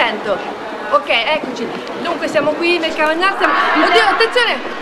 Sento. Ok, eccoci. Dunque siamo qui nel Cavagnazza. Oddio, attenzione!